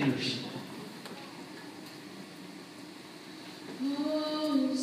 Anderson. Oh,